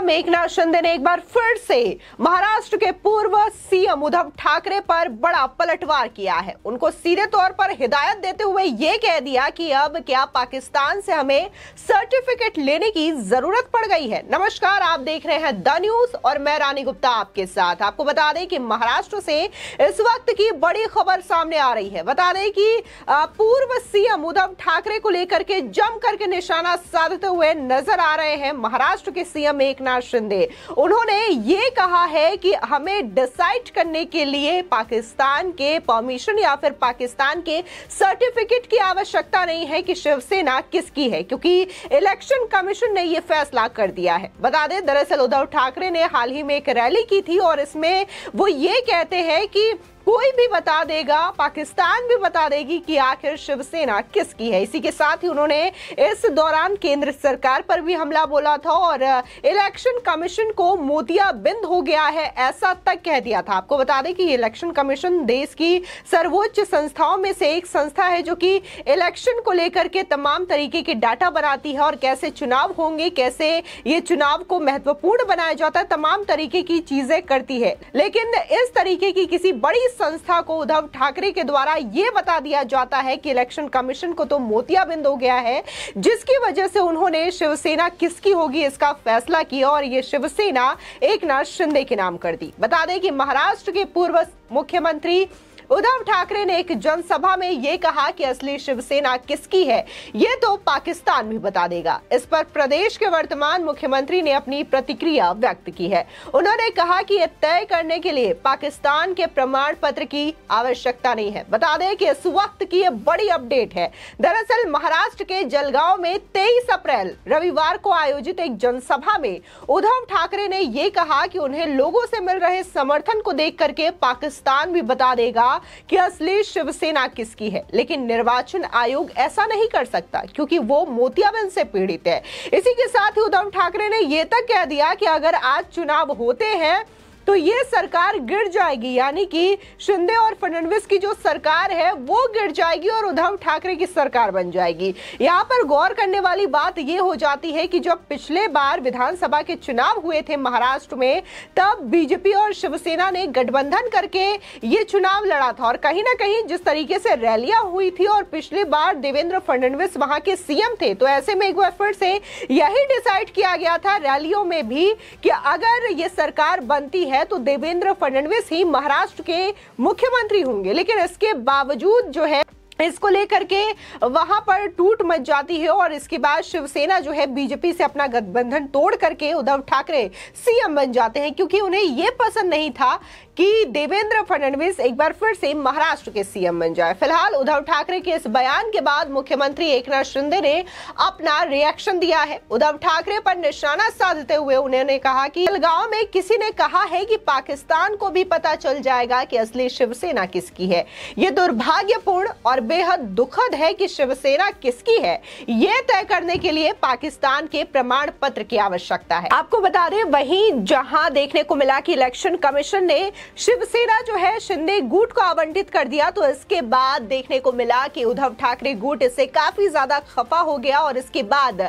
CM Eknath Shinde ने एक बार फिर से महाराष्ट्र के पूर्व सीएम उद्धव ठाकरे पर बड़ा पलटवार किया है। उनको सीधे तौर पर हिदायत देते हुए ये कह दिया कि अब क्या पाकिस्तान से हमें सर्टिफिकेट लेने की ज़रूरत पड़ गई है। नमस्कार, आप देख रहे हैं द न्यूज़ और मैं रानी गुप्ता आपके साथ। आपको बता दें कि महाराष्ट्र से इस वक्त की बड़ी खबर सामने आ रही है। बता दें कि पूर्व सीएम उद्धव ठाकरे को लेकर के जम करके निशाना साधते हुए नज़र आ रहे हैं महाराष्ट्र के सीएम एकनाथ शिंदे। उन्होंने ये कहा है कि हमें डिसाइड करने के लिए पाकिस्तान के परमिशन या फिर पाकिस्तान के सर्टिफिकेट की आवश्यकता नहीं है कि शिवसेना किसकी है, क्योंकि इलेक्शन कमीशन ने यह फैसला कर दिया है। बता दें, दरअसल उद्धव ठाकरे ने हाल ही में एक रैली की थी और इसमें वो ये कहते हैं कि कोई भी बता देगा, पाकिस्तान भी बता देगी कि आखिर शिवसेना किसकी है। इसी के साथ ही उन्होंने इस दौरान केंद्र सरकार पर भी हमला बोला था और इलेक्शन कमीशन को मोतिया बिंद हो गया है, ऐसा तक कह दिया था। आपको बता दें कि इलेक्शन कमीशन देश की सर्वोच्च संस्थाओं में से एक संस्था है जो कि इलेक्शन को लेकर के तमाम तरीके के डाटा बनाती है और कैसे चुनाव होंगे, कैसे ये चुनाव को महत्वपूर्ण बनाया जाता है, तमाम तरीके की चीज़ें करती है। लेकिन इस तरीके की किसी बड़ी संस्था को उद्धव ठाकरे के द्वारा यह बता दिया जाता है कि इलेक्शन कमीशन को तो मोतियाबिंद हो गया है, जिसकी वजह से उन्होंने शिवसेना किसकी होगी इसका फैसला किया और ये शिवसेना एक नाथ शिंदे के नाम कर दी। बता दें कि महाराष्ट्र के पूर्व मुख्यमंत्री उद्धव ठाकरे ने एक जनसभा में ये कहा कि असली शिवसेना किसकी है, ये तो पाकिस्तान भी बता देगा। इस पर प्रदेश के वर्तमान मुख्यमंत्री ने अपनी प्रतिक्रिया व्यक्त की है। उन्होंने कहा कि यह तय करने के लिए पाकिस्तान के प्रमाण पत्र की आवश्यकता नहीं है। बता दें कि इस वक्त की यह बड़ी अपडेट है। दरअसल, महाराष्ट्र के जलगांव में तेईस अप्रैल, रविवार को आयोजित एक जनसभा में उद्धव ठाकरे ने यह कहा कि उन्हें लोगों से मिल रहे समर्थन को देख करके पाकिस्तान भी बता देगा कि असली शिवसेना किसकी है। लेकिन निर्वाचन आयोग ऐसा नहीं कर सकता, क्योंकि वो मोतियाबंद से पीड़ित है। इसी के साथ ही उद्धव ठाकरे ने यह तक कह दिया कि अगर आज चुनाव होते हैं तो ये सरकार गिर जाएगी, यानी कि शिंदे और फडणवीस की जो सरकार है, वो गिर जाएगी और उद्धव ठाकरे की सरकार बन जाएगी। यहाँ पर गौर करने वाली बात ये हो जाती है कि जब पिछले बार विधानसभा के चुनाव हुए थे महाराष्ट्र में, तब बीजेपी और शिवसेना ने गठबंधन करके ये चुनाव लड़ा था। और कहीं ना कहीं जिस तरीके से रैलियाँ हुई थी और पिछली बार देवेंद्र फडणवीस वहाँ के सीएम थे तो ऐसे में एक बार फिर से यही डिसाइड किया गया था रैलियों में भी कि अगर ये सरकार बनती है तो देवेंद्र फडणवीस ही महाराष्ट्र के मुख्यमंत्री होंगे। लेकिन इसके बावजूद जो है, इसको लेकर के वहाँ पर टूट मच जाती है और इसके बाद शिवसेना जो है, बीजेपी से अपना गठबंधन तोड़ करके उद्धव ठाकरे सीएम बन जाते हैं, क्योंकि उन्हें यह पसंद नहीं था कि देवेंद्र फडणवीस एक बार फिर से महाराष्ट्र के सीएम बन जाए। फ़िलहाल उद्धव ठाकरे के इस बयान के बाद मुख्यमंत्री एकनाथ शिंदे ने अपना रिएक्शन दिया है। उद्धव ठाकरे पर निशाना साधते हुए उन्होंने कहा कि गाँव में किसी ने कहा है कि पाकिस्तान को भी पता चल जाएगा कि असली शिवसेना किसकी है। ये दुर्भाग्यपूर्ण और बेहद दुखद है कि शिवसेना किसकी है। ये तय करने के लिए पाकिस्तान के प्रमाण पत्र की आवश्यकता है। आपको बता दें, वहीं जहाँ देखने को मिला कि इलेक्शन कमीशन ने शिवसेना जो है, शिंदे गुट को आवंटित कर दिया। तो इसके बाद देखने को मिला कि उद्धव ठाकरे गुट इससे काफ़ी ज़्यादा खफा हो गया और इसके बाद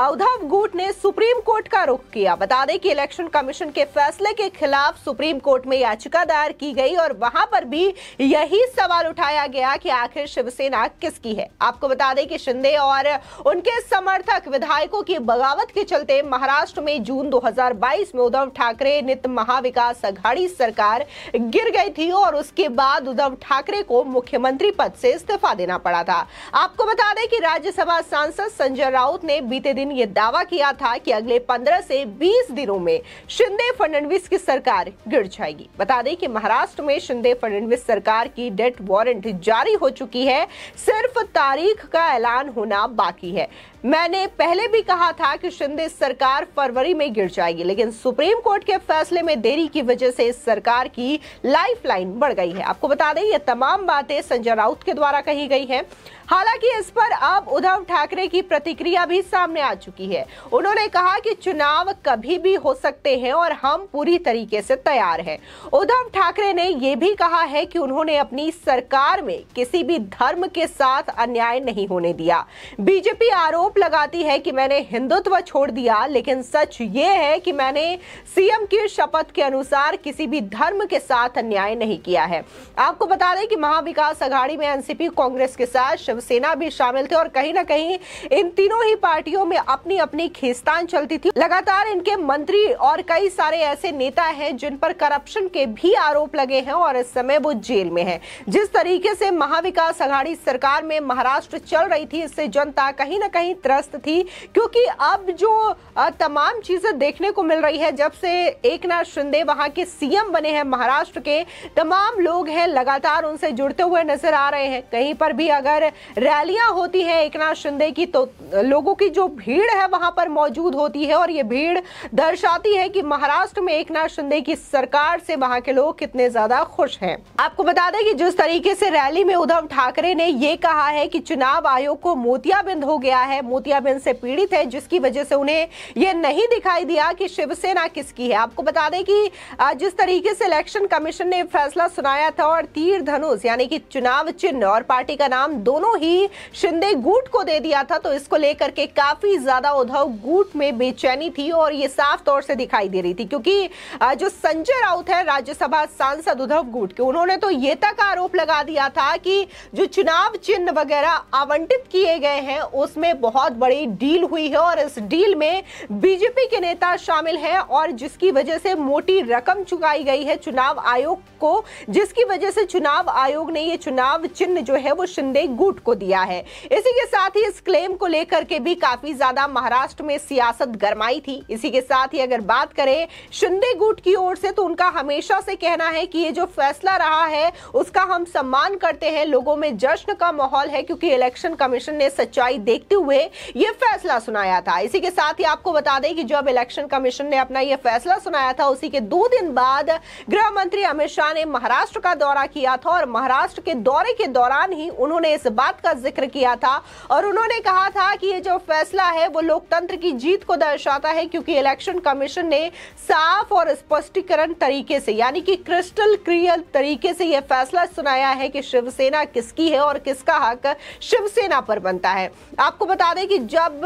उद्धव गुट ने सुप्रीम कोर्ट का रुख किया। बता दें कि इलेक्शन कमीशन के फैसले के खिलाफ सुप्रीम कोर्ट में याचिका दायर की गई और वहाँ पर भी यही सवाल उठाया गया कि आखिर शिवसेना किसकी है। आपको बता दें कि शिंदे और उनके समर्थक विधायकों की बगावत के चलते महाराष्ट्र में जून 2022 में उद्धव ठाकरे नित महाविकास अघाड़ी सरकार गिर गई थी और उसके बाद उद्धव ठाकरे को मुख्यमंत्री पद से इस्तीफा देना पड़ा था। आपको बता दें कि राज्यसभा सांसद संजय राउत ने बीते दिन ये दावा किया था कि अगले 15 से 20 दिनों में शिंदे फडणवीस की सरकार गिर जाएगी। बता दें कि महाराष्ट्र में शिंदे फडणवीस सरकार की डेथ वारंट जारी हो चुकी है। सिर्फ़ तारीख का ऐलान होना बाकी है। मैंने पहले भी कहा था कि शिंदे सरकार फरवरी में गिर जाएगी, लेकिन सुप्रीम कोर्ट के फैसले में देरी की वजह से इस सरकार की लाइफलाइन बढ़ गई है। आपको बता दें, ये तमाम बातें संजय राउत के द्वारा कही गई है। हालाँकि इस पर अब उद्धव ठाकरे की प्रतिक्रिया भी सामने आ चुकी है। उन्होंने कहा कि चुनाव कभी भी हो सकते हैं और हम पूरी तरीके से तैयार हैं। उद्धव ठाकरे ने यह भी कहा है कि उन्होंने अपनी सरकार में किसी भी धर्म के साथ अन्याय नहीं होने दिया। बीजेपी आरोप आरोप लगाती है कि मैंने हिंदुत्व छोड़ दिया, लेकिन सच ये है कि मैंने सीएम की शपथ के अनुसार किसी भी धर्म के साथ अन्याय नहीं किया है। आपको बता दें कि महाविकास अघाड़ी में एनसीपी, कांग्रेस के साथ शिवसेना भी शामिल थे और कहीं ना कहीं इन तीनों ही पार्टियों में अपनी अपनी खींचतान चलती थी। लगातार इनके मंत्री और कई सारे ऐसे नेता हैं जिन पर करप्शन के भी आरोप लगे हैं और इस समय वो जेल में है। जिस तरीके से महाविकास अघाड़ी सरकार में महाराष्ट्र चल रही थी, इससे जनता कहीं ना कहीं त्रस्त थी, क्योंकि अब जो तमाम चीज़ें देखने को मिल रही है, जब से एक नाथ शिंदे वहाँ के सीएम बने हैं महाराष्ट्र के, तमाम लोग हैं लगातार उनसे जुड़ते हुए नज़र आ रहे हैं। कहीं पर भी अगर रैलियाँ होती है एक नाथ शिंदे की तो लोगों की जो भीड़ है वहाँ पर मौजूद होती है, और ये भीड़ दर्शाती है कि महाराष्ट्र में एक नाथ शिंदे की सरकार से वहाँ के लोग कितने ज़्यादा खुश हैं। आपको बता दें कि जिस तरीके से रैली में उद्धव ठाकरे ने ये कहा है कि चुनाव आयोग को मोतियाबिंद हो गया है मोतियाबिंद से पीड़ित है, जिसकी वजह से उन्हें ये नहीं दिखाई दिया कि शिवसेना किसकी है। आपको बता दें कि जिस तरीके से इलेक्शन कमीशन ने फैसला सुनाया था और तीर धनुष, यानी कि चुनाव चिन्ह और पार्टी का नाम दोनों ही शिंदे गुट को दे दिया था तो इसको लेकर के काफ़ी ज़्यादा उद्धव गुट में बेचैनी थी और ये साफ़ तौर से दिखाई दे रही थी, क्योंकि जो संजय राउत है, राज्यसभा सांसद उद्धव गुट के, उन्होंने तो ये तक आरोप लगा दिया था कि जो चुनाव चिन्ह वगैरह आवंटित किए गए हैं, उसमें बहुत बड़ी डील हुई है और इस डील में बीजेपी के नेता शामिल हैं और जिसकी वजह से मोटी रकम चुकाई गई है चुनाव आयोग को, जिसकी वजह से चुनाव आयोग ने ये चुनाव चिन्ह जो है वो शिंदे गुट को दिया है। इसी के साथ ही इस क्लेम को लेकर के भी काफ़ी ज़्यादा महाराष्ट्र में सियासत गरमाई थी। इसी के साथ ही अगर बात करें शिंदे गुट की ओर से तो उनका हमेशा से कहना है कि ये जो फैसला रहा है, उसका हम सम्मान करते हैं। लोगों में जश्न का माहौल है, क्योंकि इलेक्शन कमीशन ने सच्चाई देखते हुए ये फैसला सुनाया था। इसी के साथ ही आपको बता दें कि जब इलेक्शन कमीशन ने अपना यह फैसला सुनाया था, उसी के दो दिन बाद गृह मंत्री अमित शाह ने महाराष्ट्र का दौरा किया था और महाराष्ट्र के दौरे के दौरान ही उन्होंने इस बात का ज़िक्र किया था और उन्होंने कहा था कि ये जो फैसला है, वो लोकतंत्र की जीत को दर्शाता है क्योंकि इलेक्शन कमीशन ने साफ़ और स्पष्टीकरण तरीके से, यानी कि क्रिस्टल क्लियर तरीके से यह फैसला सुनाया है कि शिवसेना किसकी है और किसका हक शिवसेना पर बनता है। आपको बता दें कि जब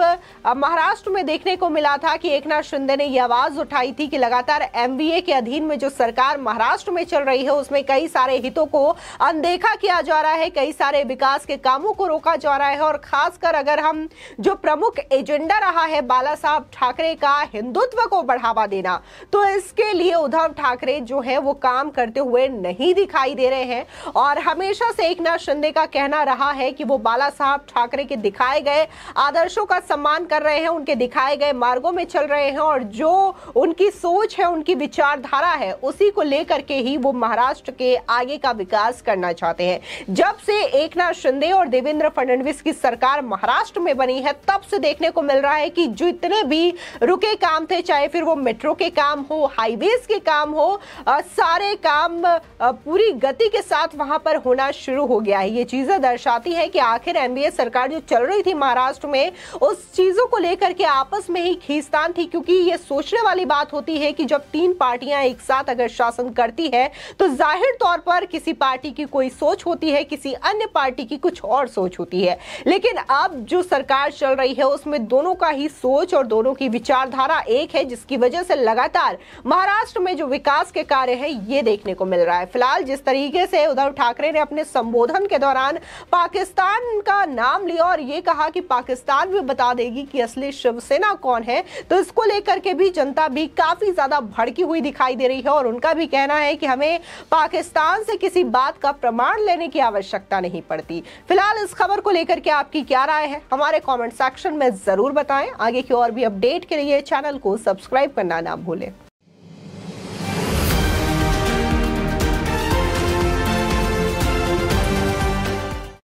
महाराष्ट्र में देखने को मिला था कि एकनाथ शिंदे ने यह आवाज़ उठाई थी कि लगातार एमबीए के अधीन में जो सरकार महाराष्ट्र में चल रही है, उसमें कई सारे हितों को अनदेखा किया जा रहा है, कई सारे विकास के कामों को रोका जा रहा है और खासकर अगर हम जो प्रमुख एजेंडा रहा है, बाला साहब ठाकरे का हिंदुत्व को बढ़ावा देना तो इसके लिए उद्धव ठाकरे जो है, वो काम करते हुए नहीं दिखाई दे रहे हैं और हमेशा से एक शिंदे का कहना रहा है कि वो बाला साहब ठाकरे के दिखाए गए आदर्शों का सम्मान कर रहे हैं उनके दिखाए गए मार्गों में चल रहे हैं और जो उनकी सोच है उनकी विचारधारा है उसी को लेकर के ही वो महाराष्ट्र के आगे का विकास करना चाहते हैं। जब से एक शिंदे और देवेंद्र फडणवीस की सरकार महाराष्ट्र में बनी है तब से देखने को मिल रहा है कि जितने भी रुके काम थे चाहे फिर वो मेट्रो के काम हो हाईवेज के काम हो आ, सारे काम आ, पूरी गति के साथ वहाँ पर होना शुरू हो गया है। ये चीज़ें दर्शाती है कि आखिर एमबीए सरकार जो चल रही थी महाराष्ट्र में उस चीज़ों को लेकर के आपस में ही खींचतान थी, क्योंकि ये सोचने वाली बात होती है कि जब तीन पार्टियाँ एक साथ अगर शासन करती है तो ज़ाहिर तौर पर किसी पार्टी की कोई सोच होती है, किसी अन्य पार्टी की कुछ और सोच होती है। लेकिन अब जो सरकार चल रही है, उसमें दोनों का ही सोच और दोनों की विचारधारा एक है, जिसकी वजह से लगातार महाराष्ट्र में जो विकास के कार्य है, ये देखने को मिल रहा है। फ़िलहाल जिस तरीके से उद्धव ठाकरे ने अपने संबोधन के दौरान पाकिस्तान का नाम लिया और ये कहा कि पाकिस्तान भी बता देगी कि असली शिवसेना कौन है। तो इसको लेकर के भी जनता भी काफ़ी ज़्यादा भड़की हुई दिखाई दे रही है और उनका भी कहना है कि हमें पाकिस्तान से किसी बात का प्रमाण लेने की आवश्यकता नहीं पड़ती। फ़िलहाल इस खबर को लेकर के आपकी क्या राय है? हमारे कॉमेंट सेक्शन में ज़रूर बताएँ। आगे की और भी अपडेट के लिए चैनल को सब्सक्राइब करना ना भूलें।